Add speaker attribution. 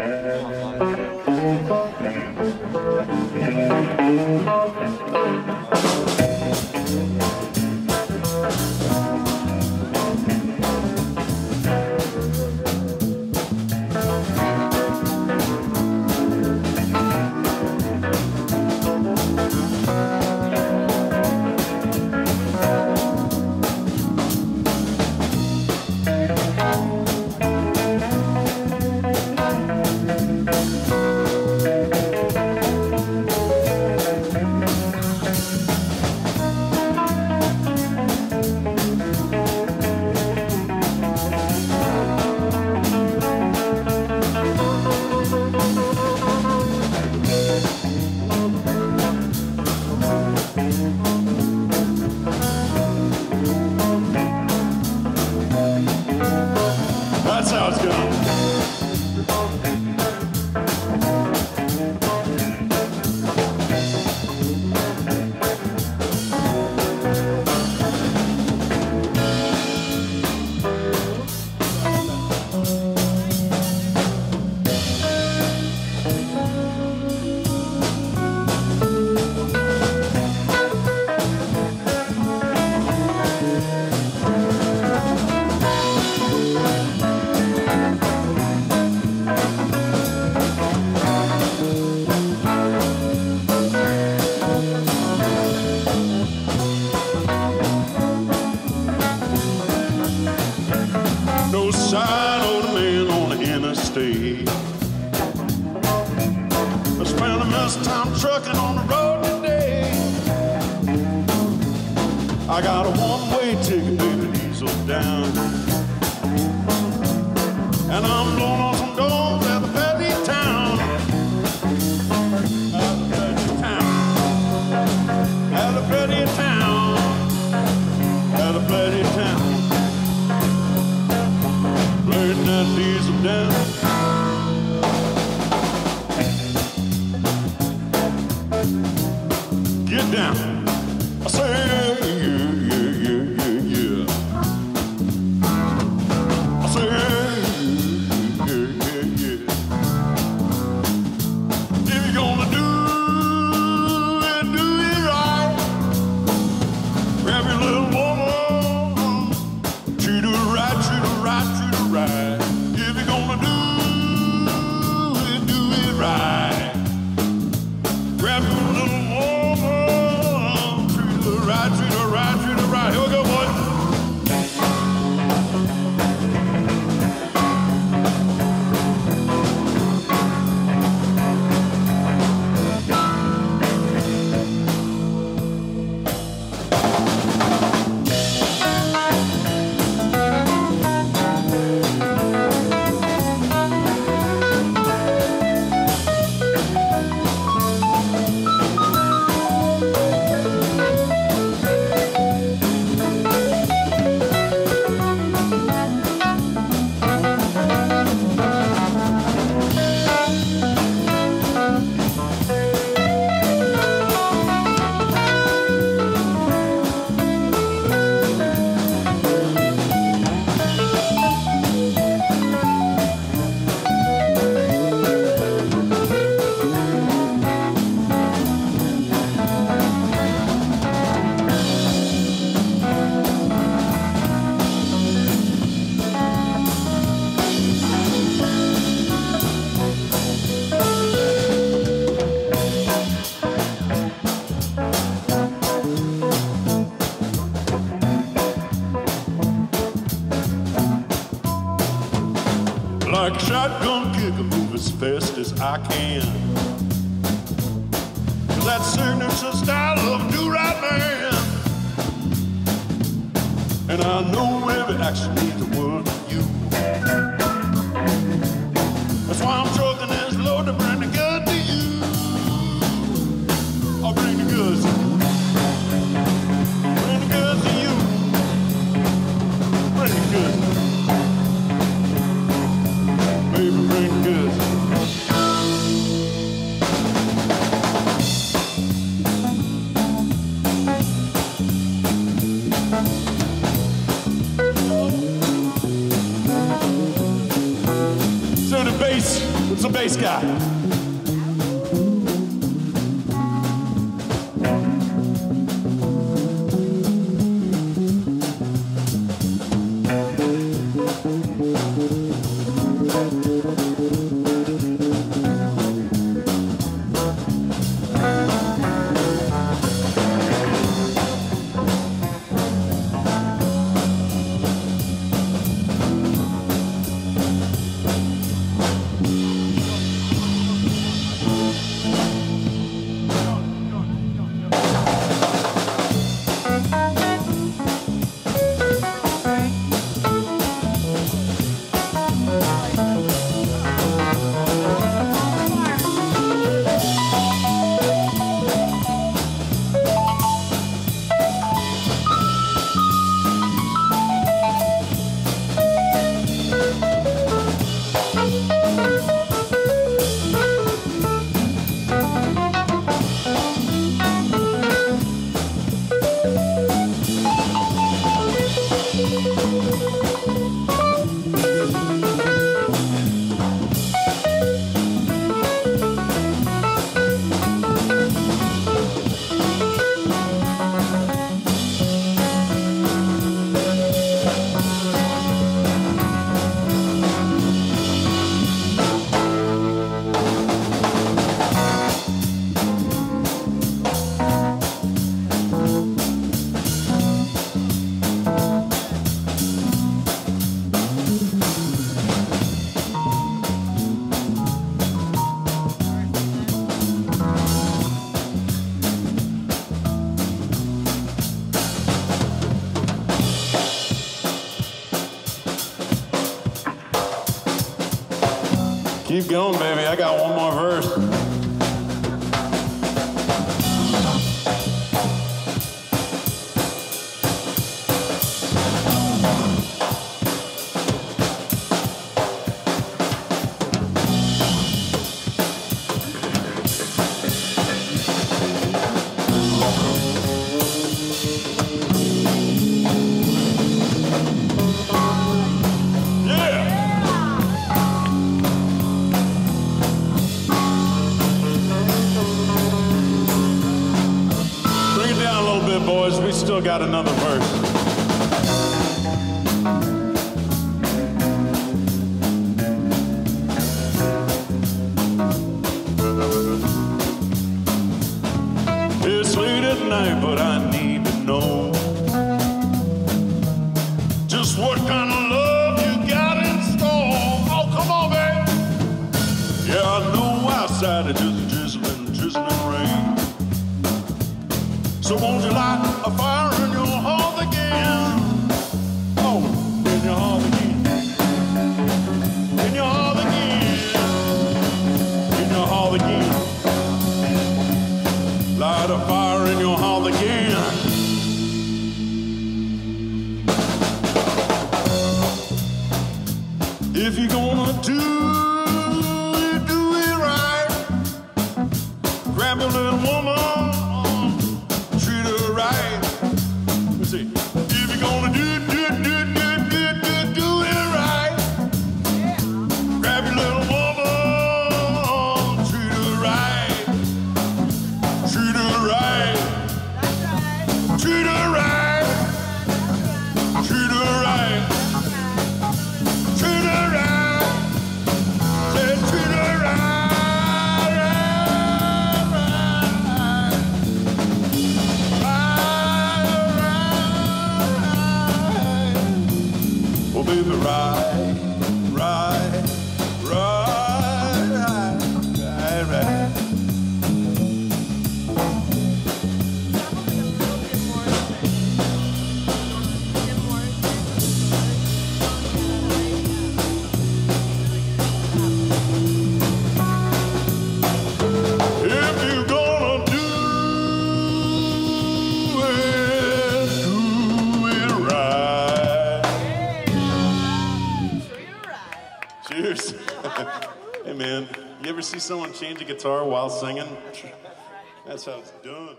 Speaker 1: Uh... trucking on the road today. I got a one-way ticket, baby, diesel down. best as I can. Cause that signature style of New right man. And I know every action needs a word from you. That's why I'm sure The bass guy? Going, baby. I got one more verse. Got another verse. It's late at night, but I need to know just what kind of love you got in store. Oh, come on, baby. Yeah, I know outside it just drizzling, drizzling rain. So won't you light a fire Light a fire in your heart again. If you're gonna do it, do it right. Grab your little woman. baby, see someone change a guitar while singing? That's how it's done.